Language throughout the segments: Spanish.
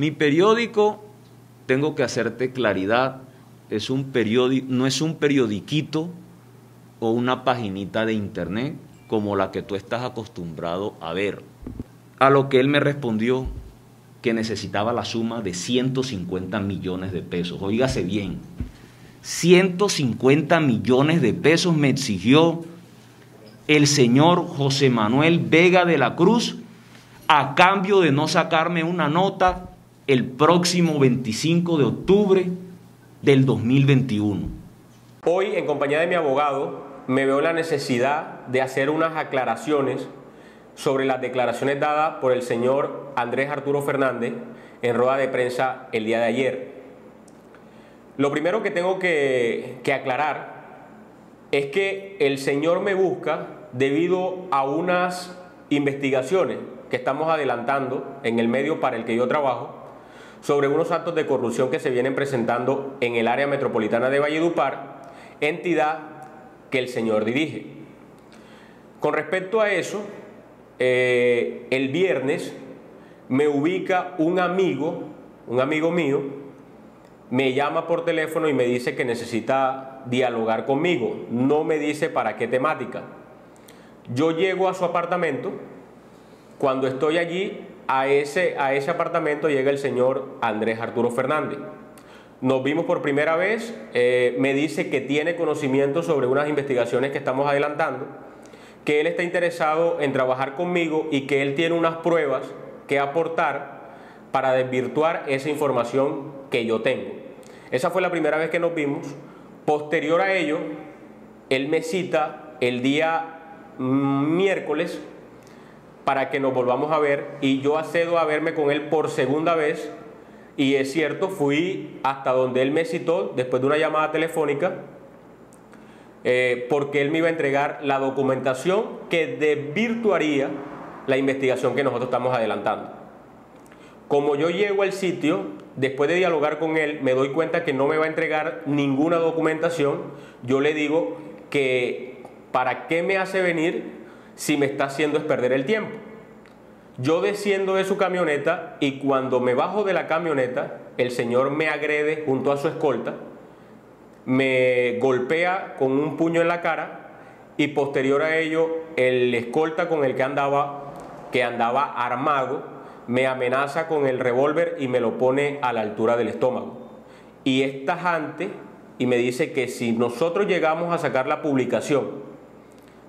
Mi periódico, tengo que hacerte claridad, es un no es un periodiquito o una paginita de internet como la que tú estás acostumbrado a ver. A lo que él me respondió que necesitaba la suma de 150 millones de pesos. Óigase bien, 150 millones de pesos me exigió el señor José Manuel Vega de la Cruz a cambio de no sacarme una nota el próximo 25 de octubre del 2021. Hoy, en compañía de mi abogado, me veo la necesidad de hacer unas aclaraciones sobre las declaraciones dadas por el señor Andrés Arturo Fernández en rueda de prensa el día de ayer. Lo primero que tengo que, que aclarar es que el señor me busca debido a unas investigaciones que estamos adelantando en el medio para el que yo trabajo sobre unos actos de corrupción que se vienen presentando en el área metropolitana de Valledupar, entidad que el señor dirige. Con respecto a eso, eh, el viernes me ubica un amigo, un amigo mío, me llama por teléfono y me dice que necesita dialogar conmigo. No me dice para qué temática. Yo llego a su apartamento. Cuando estoy allí, a ese, a ese apartamento llega el señor Andrés Arturo Fernández. Nos vimos por primera vez, eh, me dice que tiene conocimiento sobre unas investigaciones que estamos adelantando, que él está interesado en trabajar conmigo y que él tiene unas pruebas que aportar para desvirtuar esa información que yo tengo. Esa fue la primera vez que nos vimos. Posterior a ello, él me cita el día miércoles para que nos volvamos a ver y yo accedo a verme con él por segunda vez y es cierto, fui hasta donde él me citó después de una llamada telefónica eh, porque él me iba a entregar la documentación que desvirtuaría la investigación que nosotros estamos adelantando. Como yo llego al sitio, después de dialogar con él, me doy cuenta que no me va a entregar ninguna documentación. Yo le digo que para qué me hace venir si me está haciendo es perder el tiempo. Yo desciendo de su camioneta y cuando me bajo de la camioneta, el señor me agrede junto a su escolta, me golpea con un puño en la cara y posterior a ello el escolta con el que andaba, que andaba armado, me amenaza con el revólver y me lo pone a la altura del estómago. Y es tajante y me dice que si nosotros llegamos a sacar la publicación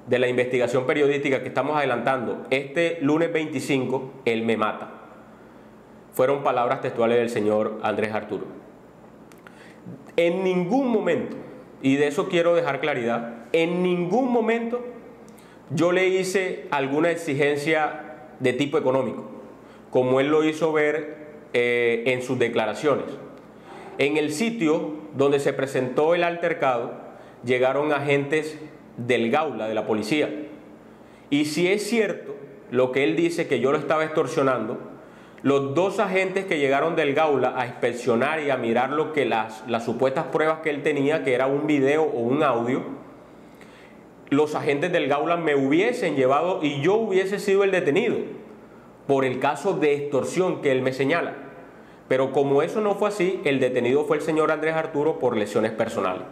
de la investigación periodística que estamos adelantando este lunes 25, él me mata. Fueron palabras textuales del señor Andrés Arturo. En ningún momento, y de eso quiero dejar claridad, en ningún momento yo le hice alguna exigencia de tipo económico, como él lo hizo ver eh, en sus declaraciones. En el sitio donde se presentó el altercado, llegaron agentes del Gaula, de la policía. Y si es cierto lo que él dice que yo lo estaba extorsionando, los dos agentes que llegaron del Gaula a inspeccionar y a mirar lo que las, las supuestas pruebas que él tenía, que era un video o un audio, los agentes del Gaula me hubiesen llevado y yo hubiese sido el detenido por el caso de extorsión que él me señala. Pero como eso no fue así, el detenido fue el señor Andrés Arturo por lesiones personales.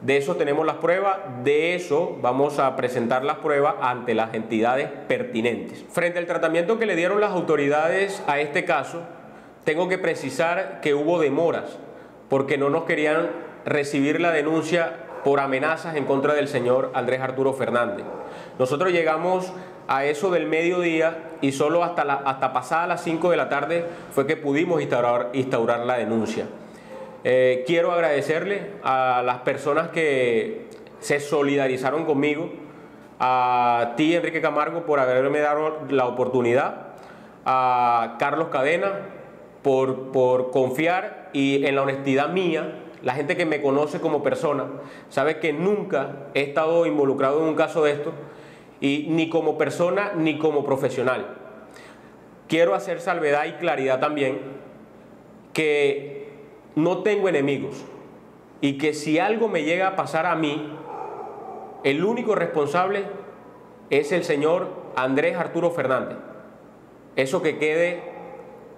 De eso tenemos las pruebas, de eso vamos a presentar las pruebas ante las entidades pertinentes. Frente al tratamiento que le dieron las autoridades a este caso, tengo que precisar que hubo demoras porque no nos querían recibir la denuncia por amenazas en contra del señor Andrés Arturo Fernández. Nosotros llegamos a eso del mediodía y solo hasta, la, hasta pasada las 5 de la tarde fue que pudimos instaurar, instaurar la denuncia. Eh, quiero agradecerle a las personas que se solidarizaron conmigo, a ti Enrique Camargo por haberme dado la oportunidad, a Carlos Cadena por, por confiar y en la honestidad mía, la gente que me conoce como persona, sabe que nunca he estado involucrado en un caso de esto, y ni como persona ni como profesional. Quiero hacer salvedad y claridad también que no tengo enemigos y que si algo me llega a pasar a mí, el único responsable es el señor Andrés Arturo Fernández. Eso que quede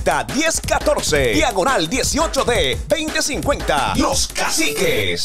305-240-1014. Diagonal 18D 2050. Los Caciques.